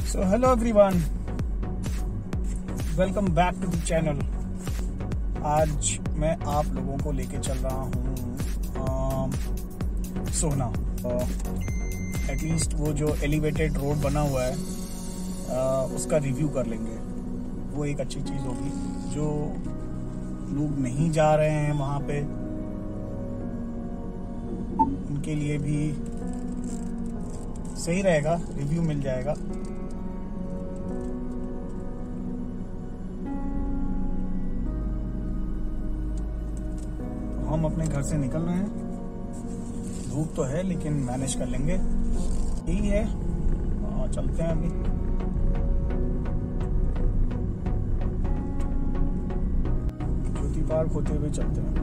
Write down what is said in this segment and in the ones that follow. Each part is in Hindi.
So hello everyone welcome back to the channel आज मैं आप लोगों को लेके चल रहा हूँ सोना। एटलीस्ट वो जो एलिवेटेड रोड बना हुआ है आ, उसका रिव्यू कर लेंगे। वो एक अच्छी चीज़ होगी जो लोग नहीं जा रहे हैं वहाँ पे उनके लिए भी सही रहेगा रिव्यू मिल जाएगा। अपने घर से निकल रहे हैं। धूप तो है लेकिन मैनेज कर लेंगे। यही है आ, चलते हैं अभी। ज्योति पार्क होते हुए चलते हैं।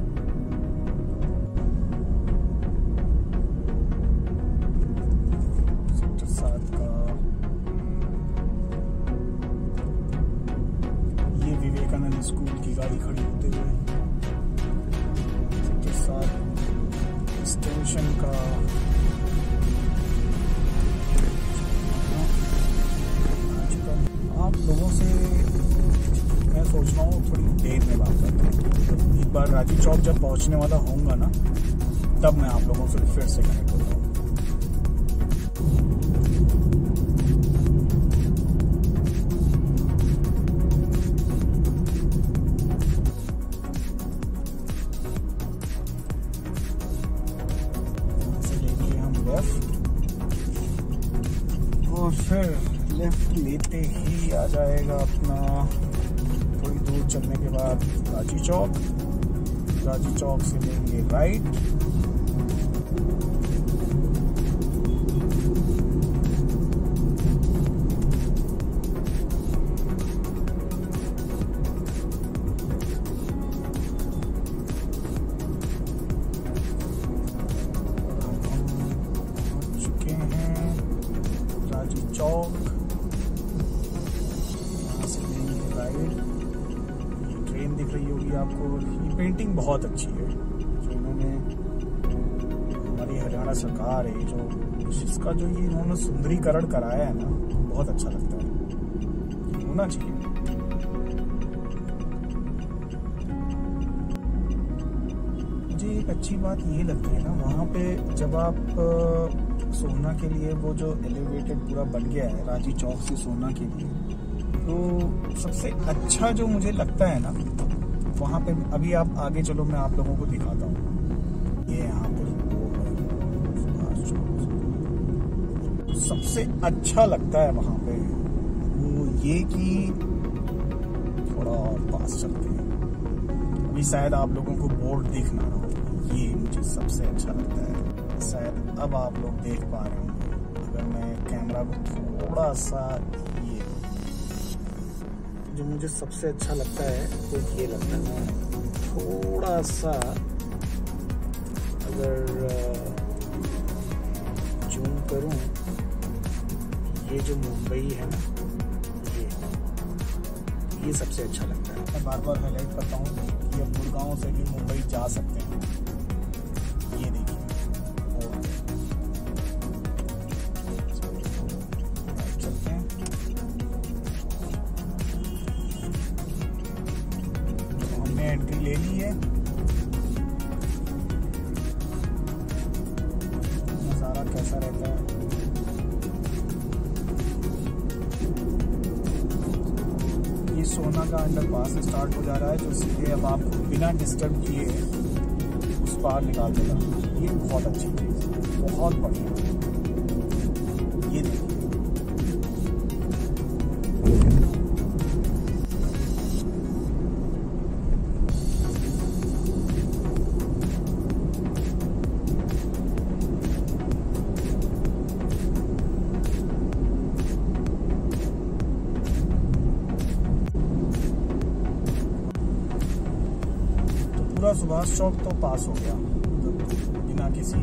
विवेकानंद स्कूल की गाड़ी खड़ी होते हुए। स्टेशन का। आप लोगों से मैं सोच रहा हूँ थोड़ी देर में बात करता हूँ एक बार राजीव चौक जब पहुँचने वाला होऊँगा ना तब मैं आप लोगों से फिर से कनेक्ट होता लेफ़्ट और फिर लेफ़्ट लेते ही आ जाएगा अपना थोड़ी दूर चलने के बाद राज़ी चौक। राज़ी चौक से लेंगे राइट होगी आपको ये पेंटिंग बहुत अच्छी है। जो इन्होंने, हमारी हरियाणा सरकार है, जो इसका जो ये इन्होंने सुंदरीकरण कराया है ना, बहुत अच्छा लगता है। होना चाहिए। मुझे एक अच्छी बात ये लगती है ना, वहाँ पे जब आप सोना के लिए वो जो एलिवेटेड पूरा बन गया है, राज़ी चौक से सोना के लिए तो सबसे अच्छा जो मुझे लगता है ना वहाँ पे अभी आप आगे चलो, मैं आप लोगों को दिखाता हूँ। ये यहाँ पे। सबसे अच्छा लगता है वहाँ पे, वो ये कि थोड़ा और पास चलते हैं। अभी शायद आप लोगों को बोर्ड दिख ना रहा हो, ये मुझे सबसे अच्छा लगता है। शायद अब आप लोग देख पा रहे होंगे, अगर मैं कैमरा को थोड़ा सा जो मुझे सबसे अच्छा लगता है, वो ये लगता है। थोड़ा सा अगर जूम करूँ, ये जो मुंबई है ना, ये ये सबसे अच्छा लगता है। मैं बार बार हाईलाइट करता हूँ कि अब गुड़गांव से भी मुंबई जा सकते ली है। नज़ारा कैसा रहता है? ये सोना का अंडर पास स्टार्ट हो जा रहा है, जो सीधे अब आप बिना डिस्टर्ब किए उस पार निकाल देगा। ये बहुत अच्छी चीज़ बहुत बढ़िया। सुभाष चौक तो पास हो गया। बिना किसी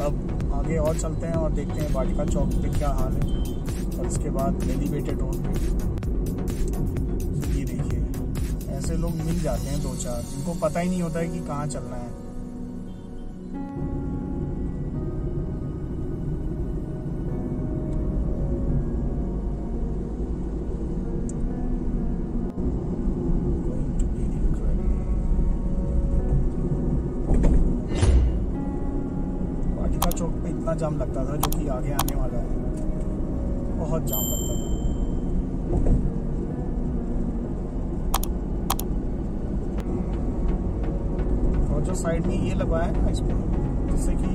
अब आगे और चलते हैं और देखते हैं वाटिका चौक पे क्या हाल है। और इसके बाद एलिवेटेड रोड पे। ये देखिए, ऐसे लोग मिल जाते हैं दो चार, जिनको पता ही नहीं होता है कि कहाँ चलना है। जाम लगता था, जो कि आगे आने वाला है। बहुत जाम लगता था। और जो साइड में ये लगवाया है ना इसमें जिससे कि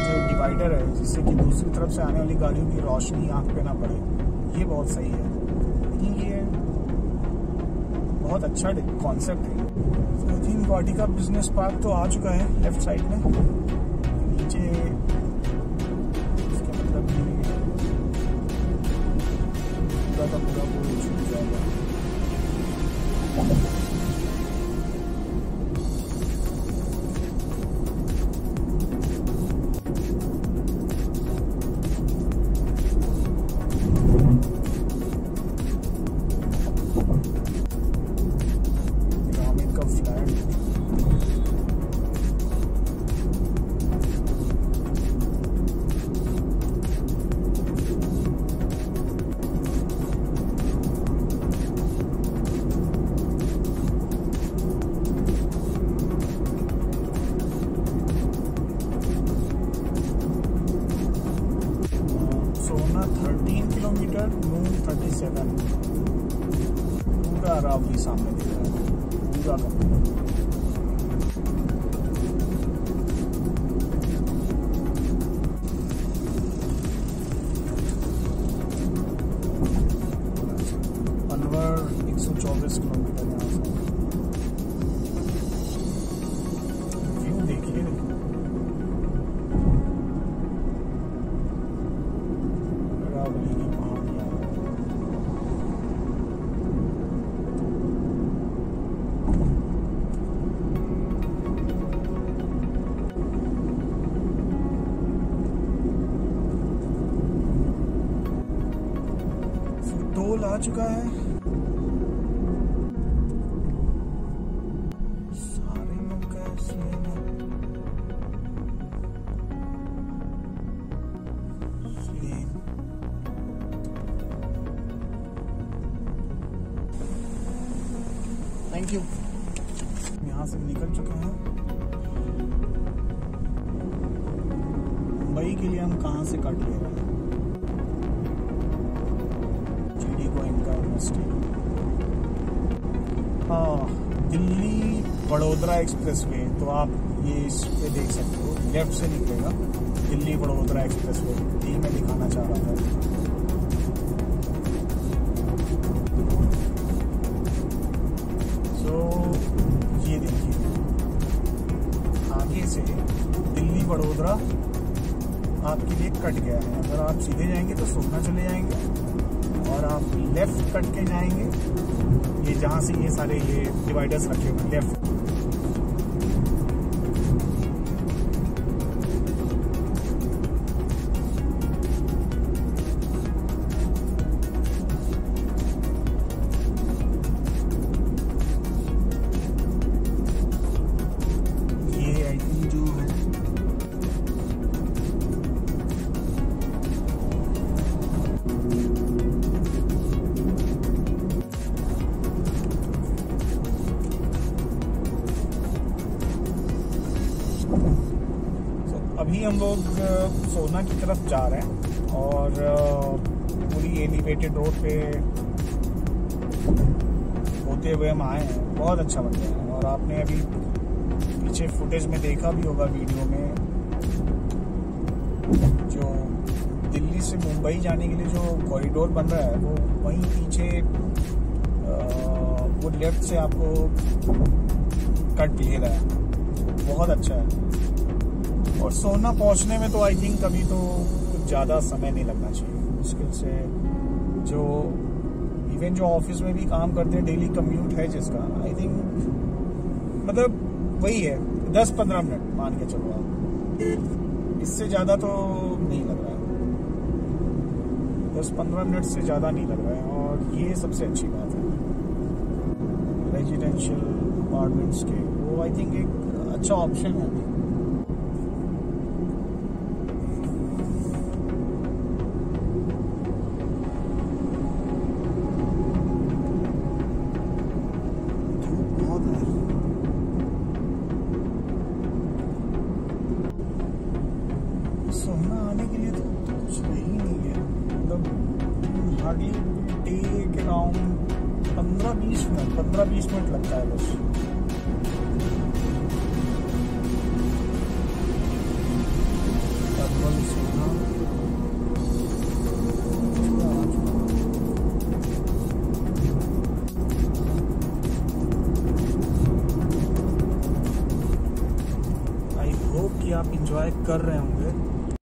जो डिवाइडर है, जिससे कि दूसरी तरफ़ से आने वाली गाड़ियों की रोशनी आँख पे ना पड़े, ये बहुत सही है। ये बहुत अच्छा कॉन्सेप्ट है। तीन गुवाहाटी का बिज़नेस पार्क तो आ चुका है लेफ़्ट साइड में। सेवन पूरा रावली सामने दिख रहा है। पूरा का पूरा अलवर एक सौ चौबीस किलोमीटर यहाँ से। चुका है। सारे थैंक यू यहाँ से निकल चुके हैं। मुंबई के लिए हम कहाँ से कट ले रहे हैं? जीडी गोइंग का यूनिवर्सिटी हाँ दिल्ली वडोदरा एक्सप्रेस वे तो आप ये इस पे देख सकते हो, लेफ़्ट से निकलेगा, दिल्ली वडोदरा एक्सप्रेस वे यही मैं दिखाना चाह रहा था। ये देखिए, आगे से दिल्ली वडोदरा आपके लिए कट गया है। अगर आप सीधे जाएँगे तो सोना चले जाएँगे। आप लेफ़्ट कट के जाएँगे। ये जहाँ से ये सारे ये डिवाइडर्स रखे हुए लेफ़्ट हम लोग सोना की तरफ़ जा रहे हैं और पूरी एलिवेटेड रोड पे होते हुए हम आए हैं। बहुत अच्छा बन गया है और आपने अभी पीछे फुटेज में देखा भी होगा वीडियो में जो दिल्ली से मुंबई जाने के लिए जो कॉरिडोर बन रहा है, वो वहीं पीछे वो लेफ़्ट से आपको कट ले रहा है। बहुत अच्छा है। और सोना पहुँचने में तो आई थिंक कभी तो कुछ ज़्यादा समय नहीं लगना चाहिए। मुश्किल से जो इवन जो ऑफ़िस में भी काम करते हैं डेली कम्यूट है जिसका आई थिंक मतलब वही है दस पंद्रह मिनट मान के चलो आप। इससे ज़्यादा तो नहीं लग रहा है। दस पंद्रह मिनट से ज़्यादा नहीं लग रहा है, और ये सबसे अच्छी बात है। रेजिडेंशियल अपार्टमेंट्स के, वो आई थिंक एक अच्छा ऑप्शन है। अभी पंद्रह बीस मिनट लगता है बस।